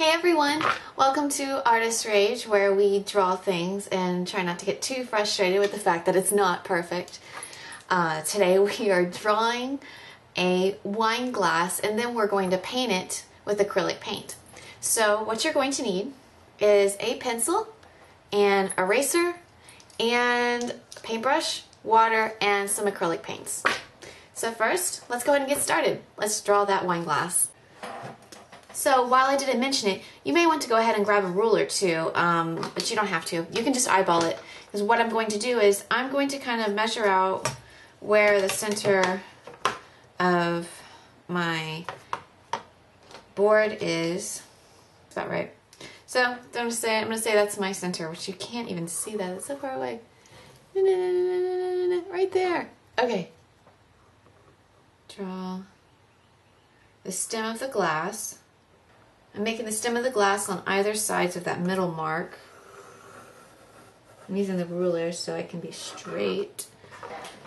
Hey everyone, welcome to Artist Rage where we draw things and try not to get too frustrated with the fact that it's not perfect. Uh, today we are drawing a wine glass and then we're going to paint it with acrylic paint. So what you're going to need is a pencil, an eraser, and paintbrush, water, and some acrylic paints. So first, let's go ahead and get started. Let's draw that wine glass. So while I didn't mention it, you may want to go ahead and grab a ruler too, um, but you don't have to. You can just eyeball it. Because what I'm going to do is I'm going to kind of measure out where the center of my board is. Is that right? So I'm gonna say I'm gonna say that's my center, which you can't even see that. It's so far away. Right there. Okay. Draw the stem of the glass. I'm making the stem of the glass on either sides of that middle mark. I'm using the ruler so I can be straight.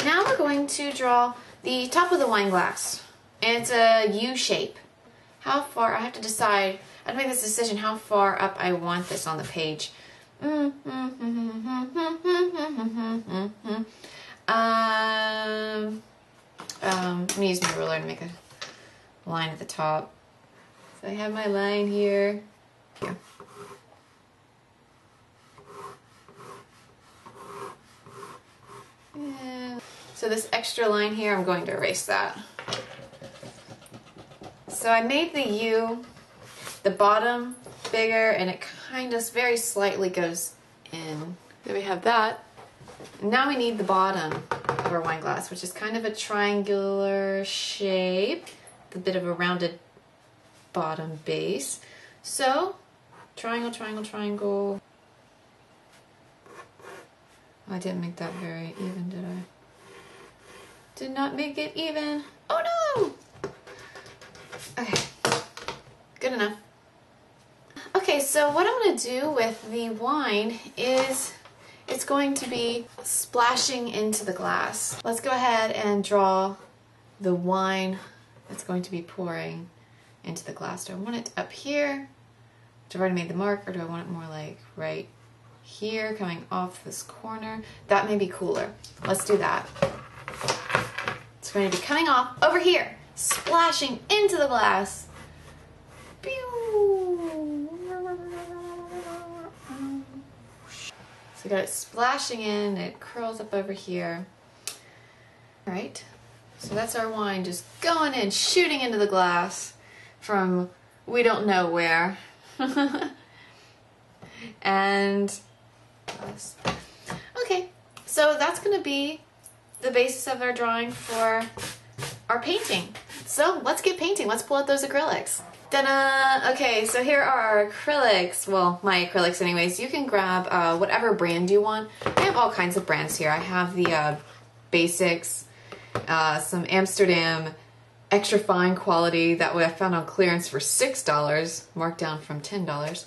Now we're going to draw the top of the wine glass. And It's a U shape. How far, I have to decide, I have to make this decision how far up I want this on the page. Um, um, I'm gonna use my ruler to make a line at the top. So I have my line here. Yeah. So this extra line here, I'm going to erase that. So I made the U, the bottom bigger, and it kind of very slightly goes in. There we have that. Now we need the bottom of our wine glass, which is kind of a triangular shape, a bit of a rounded bottom base. So, triangle, triangle, triangle. I didn't make that very even, did I? Did not make it even. Oh no! Okay, good enough. Okay, so what I'm gonna do with the wine is it's going to be splashing into the glass. Let's go ahead and draw the wine that's going to be pouring into the glass. Do I want it up here? Do I already made the mark or do I want it more like right here coming off this corner? That may be cooler. Let's do that. It's going to be coming off over here, splashing into the glass. So we got it splashing in, it curls up over here. All right, so that's our wine just going in, shooting into the glass from we don't know where. and okay, so that's going to be the basis of our drawing for our painting. So let's get painting. Let's pull out those acrylics. Ta-da! Okay, so here are our acrylics. Well, my acrylics anyways. You can grab uh, whatever brand you want. I have all kinds of brands here. I have the uh, basics, uh, some Amsterdam extra fine quality that I found on clearance for $6, marked down from $10.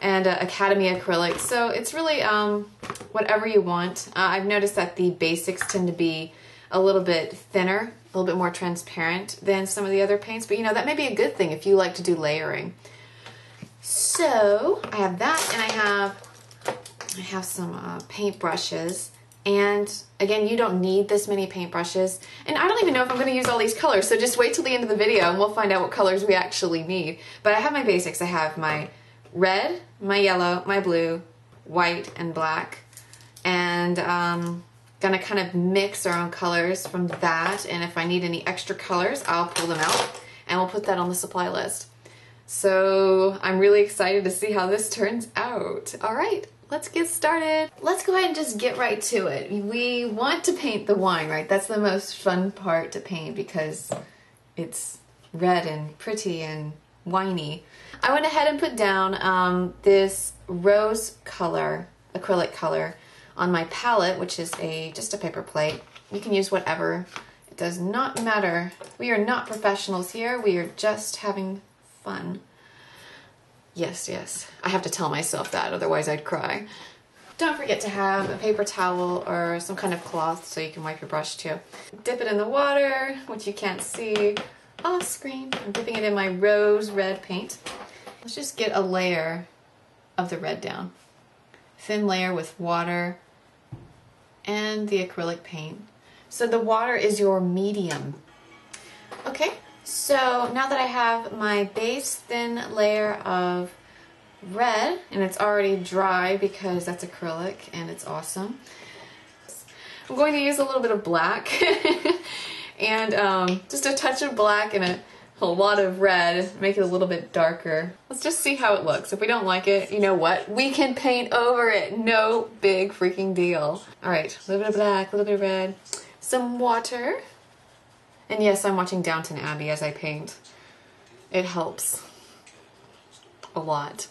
And uh, Academy acrylic. So it's really um, whatever you want. Uh, I've noticed that the basics tend to be a little bit thinner, a little bit more transparent than some of the other paints. But you know, that may be a good thing if you like to do layering. So I have that and I have I have some uh, paint brushes and again, you don't need this many paintbrushes. And I don't even know if I'm going to use all these colors, so just wait till the end of the video and we'll find out what colors we actually need. But I have my basics. I have my red, my yellow, my blue, white, and black. And um, gonna kind of mix our own colors from that. And if I need any extra colors, I'll pull them out and we'll put that on the supply list. So I'm really excited to see how this turns out. All right, let's get started. Let's go ahead and just get right to it. We want to paint the wine, right? That's the most fun part to paint because it's red and pretty and winey. I went ahead and put down um, this rose color, acrylic color, on my palette, which is a just a paper plate. You can use whatever. It does not matter. We are not professionals here. We are just having fun. Yes, yes. I have to tell myself that, otherwise I'd cry. Don't forget to have a paper towel or some kind of cloth so you can wipe your brush too. Dip it in the water, which you can't see off screen. I'm dipping it in my rose red paint. Let's just get a layer of the red down. Thin layer with water and the acrylic paint. So the water is your medium. Okay, so now that I have my base thin layer of red, and it's already dry because that's acrylic and it's awesome. I'm going to use a little bit of black and um, just a touch of black and a, a lot of red, make it a little bit darker. Let's just see how it looks. If we don't like it, you know what? We can paint over it. No big freaking deal. All right, a little bit of black, a little bit of red, some water. And yes, I'm watching Downton Abbey as I paint. It helps a lot.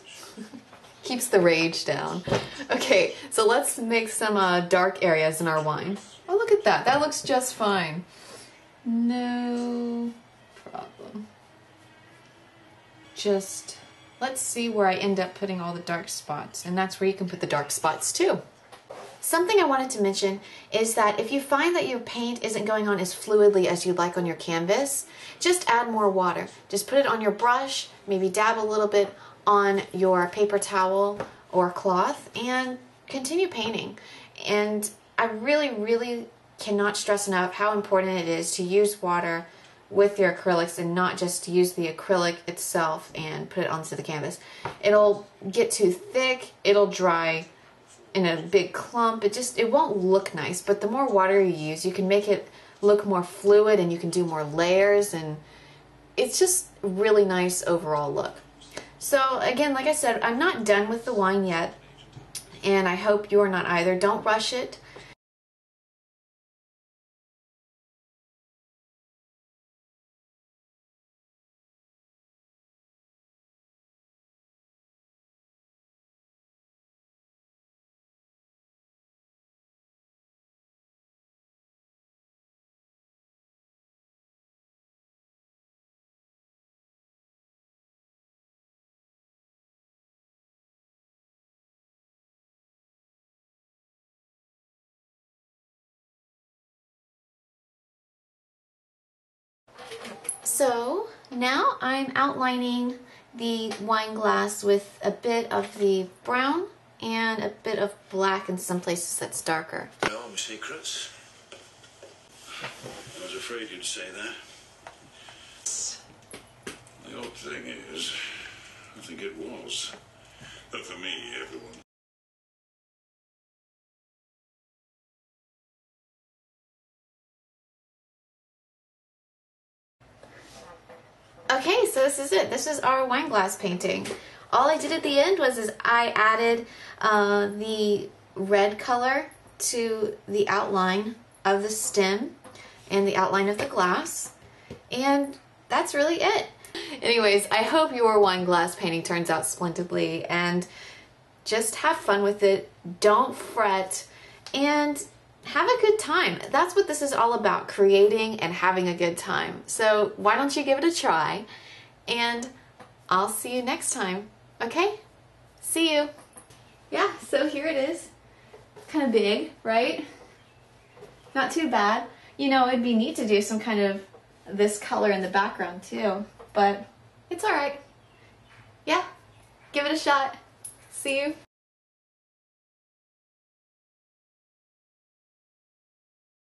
Keeps the rage down. Okay, so let's make some uh, dark areas in our wine. Oh, look at that. That looks just fine. No problem. Just, let's see where I end up putting all the dark spots. And that's where you can put the dark spots too. Something I wanted to mention is that if you find that your paint isn't going on as fluidly as you'd like on your canvas, just add more water. Just put it on your brush, maybe dab a little bit on your paper towel or cloth and continue painting. And I really, really cannot stress enough how important it is to use water with your acrylics and not just use the acrylic itself and put it onto the canvas. It'll get too thick, it'll dry in a big clump. It just, it won't look nice, but the more water you use, you can make it look more fluid and you can do more layers and it's just really nice overall look. So again, like I said, I'm not done with the wine yet and I hope you're not either. Don't rush it. So now I'm outlining the wine glass with a bit of the brown and a bit of black in some places that's darker. No secrets. I was afraid you'd say that. The odd thing is, I think it was. But for me, everyone so this is it. This is our wine glass painting. All I did at the end was is I added uh, the red color to the outline of the stem and the outline of the glass. And that's really it. Anyways, I hope your wine glass painting turns out splendidly and just have fun with it. Don't fret and have a good time. That's what this is all about, creating and having a good time. So why don't you give it a try? And I'll see you next time. Okay? See you. Yeah, so here it is. Kind of big, right? Not too bad. You know, it'd be neat to do some kind of this color in the background too, but it's all right. Yeah, give it a shot. See you.